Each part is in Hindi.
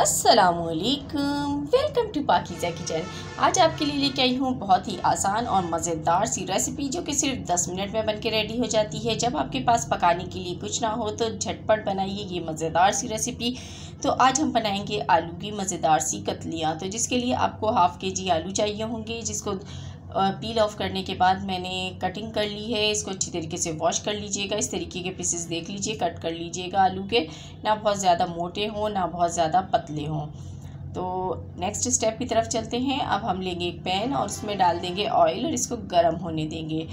असलकुम वेलकम टू पाकिज़ा किचन आज आपके लिए लेके आई हूँ बहुत ही आसान और मज़ेदार सी रेसिपी जो कि सिर्फ़ 10 मिनट में बन के रेडी हो जाती है। जब आपके पास पकाने के लिए कुछ ना हो तो झटपट बनाइए ये मज़ेदार सी रेसिपी तो आज हम बनाएँगे आलू की मज़ेदार सी कतलियाँ। तो जिसके लिए आपको हाफ़ के जी आलू चाहिए होंगे, जिसको पील ऑफ़ करने के बाद मैंने कटिंग कर ली है। इसको अच्छी तरीके से वॉश कर लीजिएगा। इस तरीके के पीसेस देख लीजिए। कट कर लीजिएगा आलू के। ना बहुत ज़्यादा मोटे हों, ना बहुत ज़्यादा पतले हों। तो नेक्स्ट स्टेप की तरफ़ चलते हैं। अब हम लेंगे एक पैन और उसमें डाल देंगे ऑयल और इसको गर्म होने देंगे।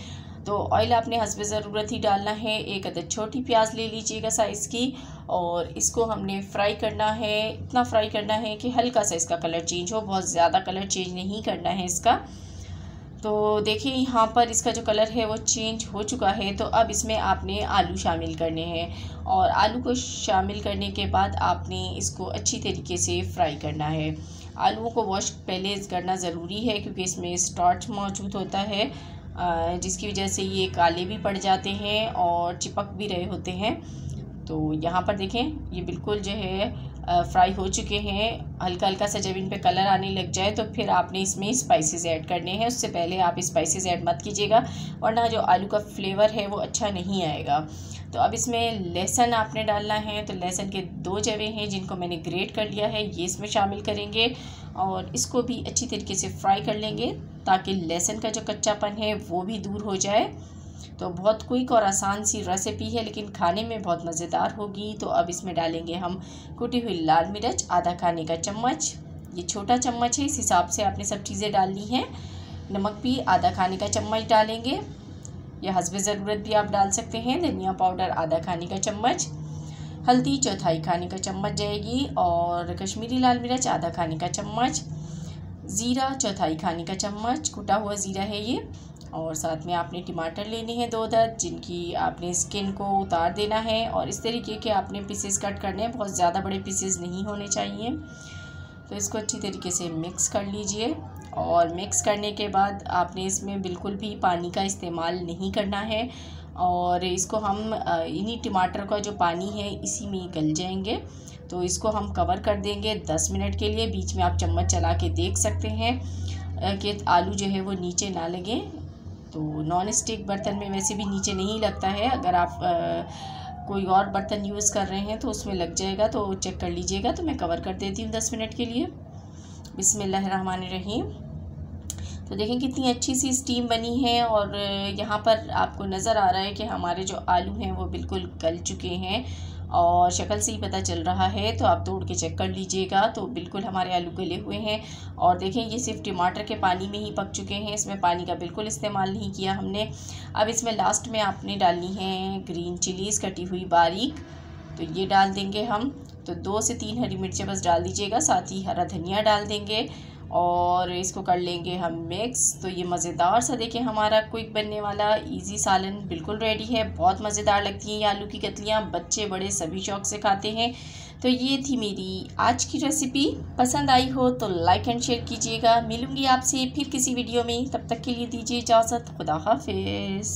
तो ऑयल आपने हसब ज़रूरत ही डालना है। एक अदद छोटी प्याज ले लीजिएगा साइज़ की। और इसको हमने फ्राई करना है। इतना फ्राई करना है कि हल्का सा इसका कलर चेंज हो। बहुत ज़्यादा कलर चेंज नहीं करना है इसका। तो देखिए, यहाँ पर इसका जो कलर है वो चेंज हो चुका है तो अब इसमें आपने आलू शामिल करने हैं और आलू को शामिल करने के बाद आपने इसको अच्छी तरीके से फ्राई करना है। आलूओं को वॉश पहले करना ज़रूरी है, क्योंकि इसमें स्टार्च मौजूद होता है जिसकी वजह से ये काले भी पड़ जाते हैं और चिपक भी रहे होते हैं। तो यहाँ पर देखें, ये बिल्कुल जो है फ्राई हो चुके हैं। हल्का हल्का सा जब इन पे कलर आने लग जाए तो फिर आपने इसमें स्पाइसेस ऐड करने हैं। उससे पहले आप स्पाइसेस ऐड मत कीजिएगा, वरना जो आलू का फ्लेवर है वो अच्छा नहीं आएगा। तो अब इसमें लहसुन आपने डालना है तो लहसुन के दो जवे हैं जिनको मैंने ग्रेट कर लिया है, ये इसमें शामिल करेंगे और इसको भी अच्छी तरीके से फ्राई कर लेंगे ताकि लहसुन का जो कच्चापन है वो भी दूर हो जाए। तो बहुत क्विक और आसान सी रेसिपी है, लेकिन खाने में बहुत मज़ेदार होगी। तो अब इसमें डालेंगे हम कुटी हुई लाल मिर्च, आधा खाने का चम्मच। ये छोटा चम्मच है, इस हिसाब से आपने सब चीज़ें डालनी हैं। नमक भी आधा खाने का चम्मच डालेंगे। या हसब ज़रूरत भी आप डाल सकते हैं, धनिया पाउडर आधा खाने का चम्मच। हल्दी चौथाई खाने का चम्मच जाएगी और कश्मीरी लाल मिर्च आधा खाने का चम्मच। ज़ीरा, चौथाई खाने का चम्मच, कुटा हुआ ज़ीरा है ये। और साथ में आपने टमाटर लेने हैं दो दर्द, जिनकी आपने स्किन को उतार देना है। और इस तरीके के आपने पीसेस कट करने हैं। बहुत ज़्यादा बड़े पीसेस नहीं होने चाहिए। तो इसको अच्छी तरीके से मिक्स कर लीजिए। और मिक्स करने के बाद आपने इसमें बिल्कुल भी पानी का इस्तेमाल नहीं करना है। और इसको हम इन्हीं टमाटर का जो पानी है इसी में ही गल जाएँगे। तो इसको हम कवर कर देंगे दस मिनट के लिए। बीच में आप चम्मच चला के देख सकते हैं कि आलू जो है वो नीचे ना लगे। तो नॉन स्टिक बर्तन में वैसे भी नीचे नहीं लगता है। अगर आप आ, कोई और बर्तन यूज़ कर रहे हैं तो उसमें लग जाएगा तो चेक कर लीजिएगा। तो मैं कवर कर देती हूँ दस मिनट के लिए। रहीम। तो देखें कितनी अच्छी सी स्टीम बनी है और यहाँ पर आपको नज़र आ रहा है कि हमारे जो आलू हैं वो बिल्कुल गल चुके हैं और शक्ल से ही पता चल रहा है तो आप तोड़ के चेक कर लीजिएगा तो बिल्कुल हमारे आलू गले हुए हैं और देखें ये सिर्फ़ टमाटर के पानी में ही पक चुके हैं, इसमें पानी का बिल्कुल इस्तेमाल नहीं किया हमने। अब इसमें लास्ट में आपने डालनी है ग्रीन चिलीज़ कटी हुई बारीक तो ये डाल देंगे हम तो दो से तीन हरी मिर्चें बस डाल दीजिएगा, साथ ही हरा धनिया डाल देंगे। और इसको कर लेंगे हम मिक्स तो ये मज़ेदार सा देखें हमारा क्विक बनने वाला इजी सालन बिल्कुल रेडी है। बहुत मज़ेदार लगती हैं ये आलू की कतलियाँ। बच्चे बड़े सभी शौक से खाते हैं। तो ये थी मेरी आज की रेसिपी पसंद आई हो तो लाइक एंड शेयर कीजिएगा। मिलूँगी आपसे फिर किसी वीडियो में। तब तक के लिए दीजिए इजाज़त। खुदा हाफिज़।